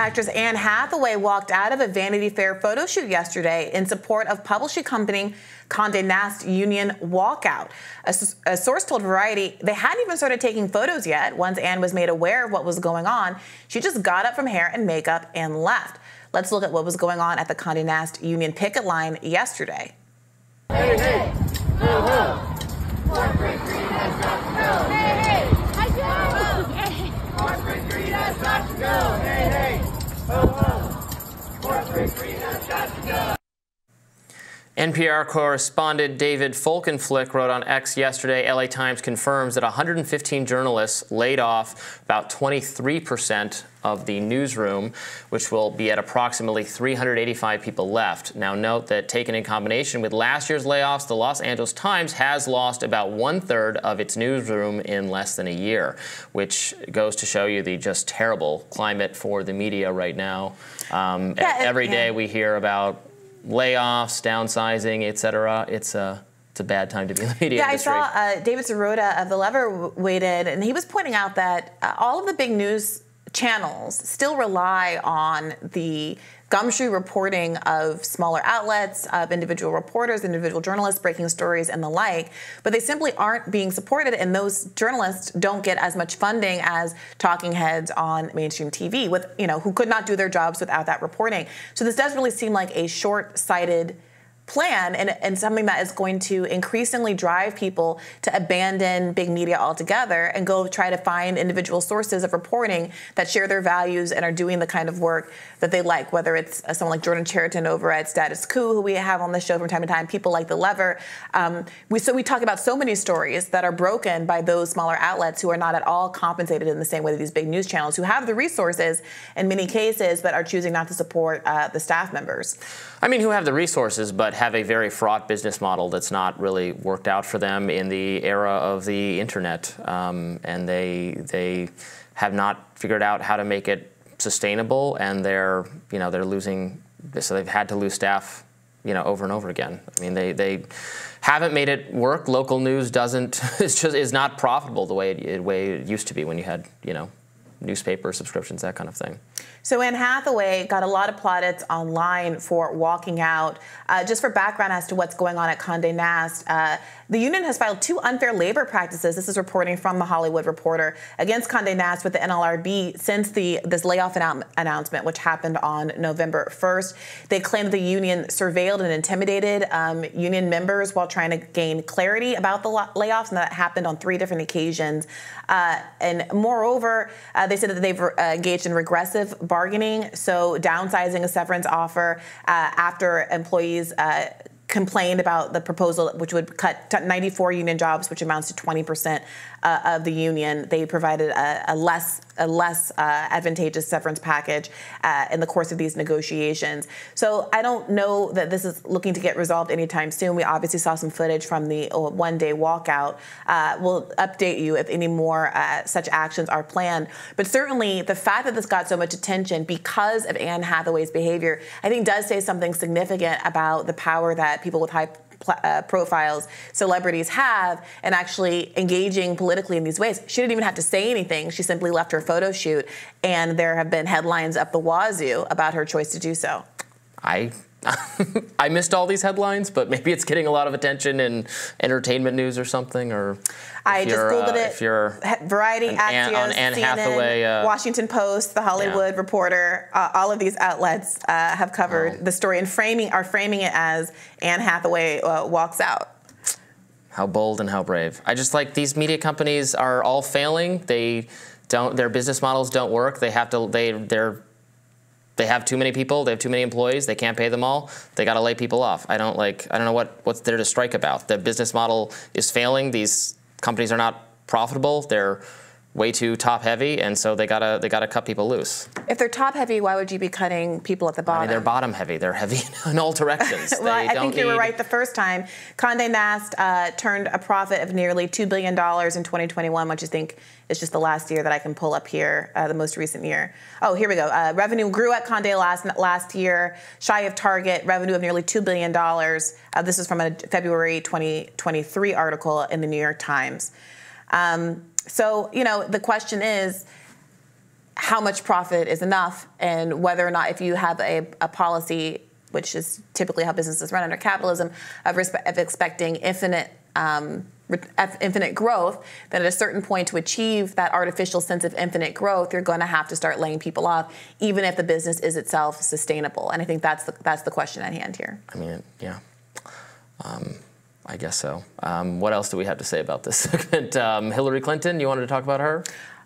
Actress Anne Hathaway walked out of a Vanity Fair photo shoot yesterday in support of publishing company Condé Nast union walkout. A, a, source told Variety they hadn't even started taking photos yet. Once Anne was made aware of what was going on, she just got up from hair and makeup and left. Let's look at what was going on at the Condé Nast union picket line yesterday. Hey, hey, ho, ho. Corporate greed has got to go. Hey, hey, I do. Corporate greed has got to go. Hey, hey. Christina Jessica. NPR correspondent David Folkenflik wrote on X yesterday LA Times confirms that 115 journalists laid off about 23% of the newsroom, which will be at approximately 385 people left. Now, note that taken in combination with last year's layoffs, the Los Angeles Times has lost about one third of its newsroom in less than a year, which goes to show you the just terrible climate for the media right now. Um, yeah, every day we hear about layoffs, downsizing, et cetera. It's a it's a bad time to be in the media yeah, industry. I saw uh, David Sirota of The Lever in, and he was pointing out that uh, all of the big news channels still rely on the gumshoe reporting of smaller outlets, of individual reporters, individual journalists breaking stories and the like, but they simply aren't being supported, and those journalists don't get as much funding as talking heads on mainstream TV, with you know who could not do their jobs without that reporting. So this does really seem like a short-sighted plan and, and something that is going to increasingly drive people to abandon big media altogether and go try to find individual sources of reporting that share their values and are doing the kind of work that they like, whether it's uh, someone like Jordan Chariton over at Status Coup, who we have on the show from time to time, people like The Lever. Um, we, so we talk about so many stories that are broken by those smaller outlets who are not at all compensated in the same way that these big news channels, who have the resources in many cases, but are choosing not to support uh, the staff members. I mean, who have the resources, but have a very fraught business model that's not really worked out for them in the era of the internet, um, and they they have not figured out how to make it sustainable, and they're you know they're losing, so they've had to lose staff, you know, over and over again. I mean, they they haven't made it work. Local news doesn't it's just is not profitable the way it, way it used to be when you had you know newspaper subscriptions, that kind of thing. So Anne Hathaway got a lot of plaudits online for walking out. Uh, just for background as to what's going on at Condé Nast, uh, the union has filed two unfair labor practices. This is reporting from the Hollywood Reporter against Condé Nast with the NLRB since the this layoff announcement, which happened on November 1st. They claim the union surveilled and intimidated um, union members while trying to gain clarity about the layoffs, and that happened on three different occasions. Uh, and moreover, uh, they said that they've uh, engaged in regressive bargaining, so downsizing a severance offer uh, after employees uh, complained about the proposal, which would cut 94 union jobs, which amounts to 20 percent uh, of the union. They provided a, a less a less uh, advantageous severance package uh, in the course of these negotiations. So I don't know that this is looking to get resolved anytime soon. We obviously saw some footage from the uh, one-day walkout. Uh, we'll update you if any more uh, such actions are planned. But certainly the fact that this got so much attention because of Anne Hathaway's behavior, I think does say something significant about the power that people with high uh, profiles celebrities have and actually engaging politically in these ways. She didn't even have to say anything. She simply left her photo shoot, and there have been headlines up the wazoo about her choice to do so. I I missed all these headlines, but maybe it's getting a lot of attention in entertainment news or something. Or I just googled uh, it. If you're Variety, an, Axios, on Anne CNN, Hathaway, uh, Washington Post, The Hollywood yeah. Reporter, uh, all of these outlets uh, have covered oh. the story and framing are framing it as Anne Hathaway uh, walks out. How bold and how brave! I just like these media companies are all failing. They don't. Their business models don't work. They have to. They they're they have too many people, they have too many employees, they can't pay them all, they got to lay people off. I don't like I don't know what what's there to strike about. The business model is failing. These companies are not profitable. They're way too top heavy, and so they gotta they gotta cut people loose. If they're top heavy, why would you be cutting people at the bottom? I mean, they're bottom heavy. They're heavy in all directions. well, I think you were right the first time. Condé Nast uh, turned a profit of nearly two billion dollars in 2021, which I think is just the last year that I can pull up here, uh, the most recent year. Oh, here we go. Uh, revenue grew at Condé last last year, shy of target. Revenue of nearly two billion dollars. Uh, this is from a February 2023 article in the New York Times. Um, so, you know, the question is how much profit is enough and whether or not if you have a, a policy which is typically how businesses run under capitalism of, respe- of expecting infinite um, infinite growth, then at a certain point to achieve that artificial sense of infinite growth, you're going to have to start laying people off, even if the business is itself sustainable. And I think that's the, that's the question at hand here. I mean, yeah. Um, I guess so. Um, what else do we have to say about this segment? Um, Hillary Clinton, you wanted to talk about her?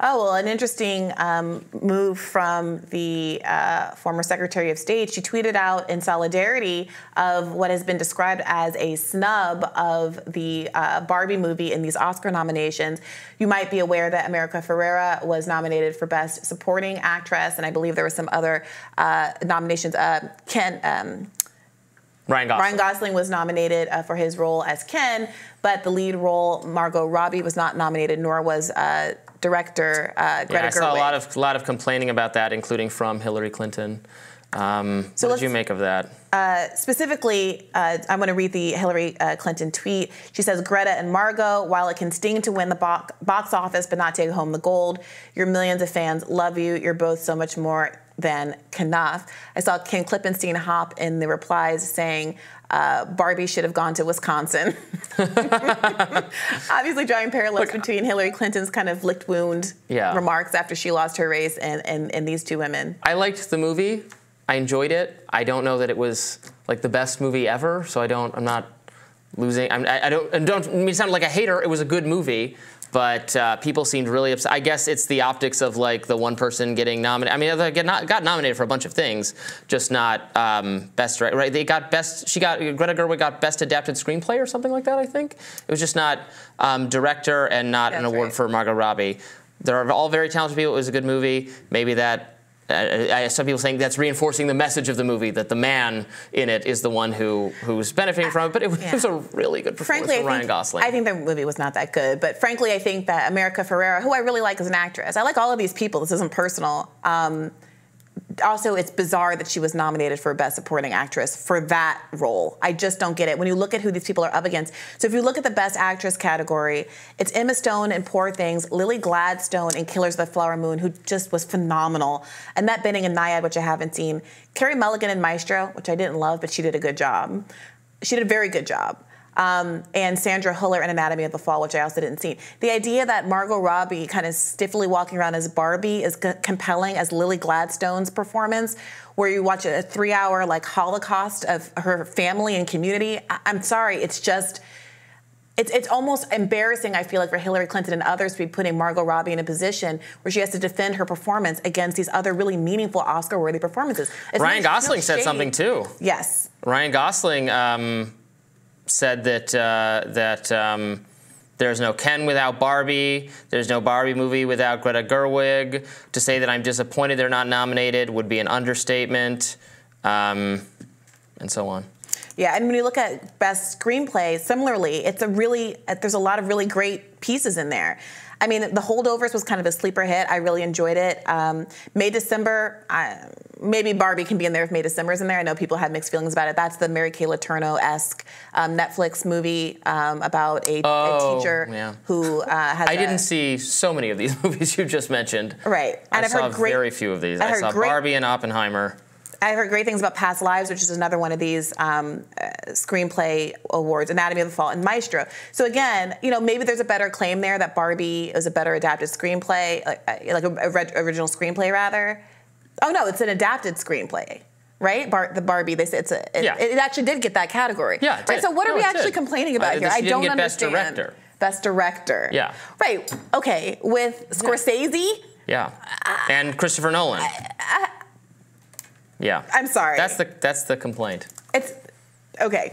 Oh, well, an interesting um, move from the uh, former Secretary of State. She tweeted out in solidarity of what has been described as a snub of the uh, Barbie movie in these Oscar nominations. You might be aware that America Ferrera was nominated for Best Supporting Actress, and I believe there were some other uh, nominations. Uh, Ken. Um, Ryan Gosling. Ryan Gosling was nominated uh, for his role as Ken, but the lead role, Margot Robbie, was not nominated, nor was uh, director uh, Greta yeah, I Gerwig. saw a lot of lot of complaining about that, including from Hillary Clinton. Um, so what did you make of that? Uh, specifically, uh, I'm going to read the Hillary uh, Clinton tweet. She says, Greta and Margot, while it can sting to win the bo- box office but not take home the gold, your millions of fans love you. You're both so much more than Kenough. I saw Ken Klippenstein hop in the replies saying, uh, Barbie should have gone to Wisconsin. Obviously, drawing parallels Look, between Hillary Clinton's kind of licked wound yeah. remarks after she lost her race and, and, and these two women. I liked the movie. I enjoyed it. I don't know that it was like the best movie ever, so I don't. I'm not losing. I'm, I, I don't. I don't mean sound like a hater. It was a good movie but uh, people seemed really upset. I guess it's the optics of like the one person getting nominated. I mean, they got, got nominated for a bunch of things, just not um, best. Right? They got best. She got Greta Gerwig got best adapted screenplay or something like that. I think it was just not um, director and not That's an award right. for Margot Robbie. They're all very talented people. It was a good movie. Maybe that uh, some people saying that's reinforcing the message of the movie that the man in it is the one who who's benefiting from it. But it was, yeah. it was a really good performance frankly, Ryan think, Gosling. I think the movie was not that good, but frankly, I think that America Ferrera, who I really like as an actress, I like all of these people. This isn't personal. Um, also, it's bizarre that she was nominated for Best Supporting Actress for that role. I just don't get it. When you look at who these people are up against, so if you look at the Best Actress category, it's Emma Stone in Poor Things, Lily Gladstone in Killers of the Flower Moon, who just was phenomenal, Annette Bening in Nyad, which I haven't seen, Carey Mulligan in Maestro, which I didn't love, but she did a good job. She did a very good job um, and Sandra Hüller in Anatomy of the Fall, which I also didn't see. The idea that Margot Robbie kind of stiffly walking around as Barbie is c- compelling as Lily Gladstone's performance, where you watch a three-hour like Holocaust of her family and community. I- I'm sorry, it's just. It's, it's almost embarrassing, I feel like, for Hillary Clinton and others to be putting Margot Robbie in a position where she has to defend her performance against these other really meaningful Oscar worthy performances. It's Ryan Gosling no said something too. Yes. Ryan Gosling um, said that uh, that um, there's no Ken without Barbie. There's no Barbie movie without Greta Gerwig. To say that I'm disappointed they're not nominated would be an understatement, um, and so on. Yeah, and when you look at best screenplay, similarly, it's a really there's a lot of really great pieces in there. I mean, The Holdovers was kind of a sleeper hit. I really enjoyed it. Um, May December, I, maybe Barbie can be in there if May December's in there. I know people had mixed feelings about it. That's the Mary Kay Letourneau esque um, Netflix movie um, about a, oh, a teacher yeah. who uh, has. I a, didn't see so many of these movies you just mentioned. Right, and I I've saw great, very few of these. I, I saw great, Barbie and Oppenheimer. I heard great things about Past Lives, which is another one of these um, uh, screenplay awards, Anatomy of the Fall, and Maestro. So again, you know, maybe there's a better claim there that Barbie is a better adapted screenplay, like, uh, like a, a original screenplay rather. Oh no, it's an adapted screenplay right? Bar- the Barbie. They said it's a. It, yeah. it actually did get that category. Yeah. Right. So what no, are we actually did. complaining about uh, here? I don't get understand. Best director. Best director. Yeah. Right. Okay. With Scorsese. Yeah. Uh, and Christopher Nolan. Uh, yeah. I'm sorry. That's the that's the complaint. It's okay.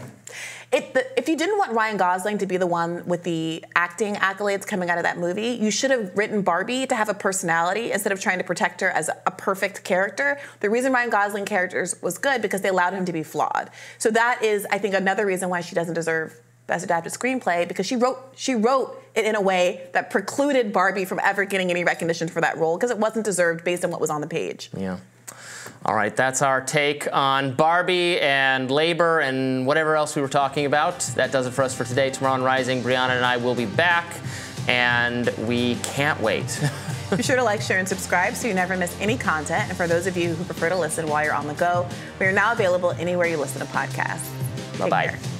It, the, if you didn't want Ryan Gosling to be the one with the acting accolades coming out of that movie, you should have written Barbie to have a personality instead of trying to protect her as a perfect character. The reason Ryan Gosling characters was good because they allowed him to be flawed. So that is, I think, another reason why she doesn't deserve Best Adapted Screenplay because she wrote she wrote it in a way that precluded Barbie from ever getting any recognition for that role because it wasn't deserved based on what was on the page. Yeah. All right, that's our take on Barbie and labor and whatever else we were talking about. That does it for us for today. Tomorrow on Rising, Briahna and I will be back, and we can't wait Be sure to like, share, and subscribe so you never miss any content. And for those of you who prefer to listen while you're on the go, we are now available anywhere you listen to podcasts. Bye bye.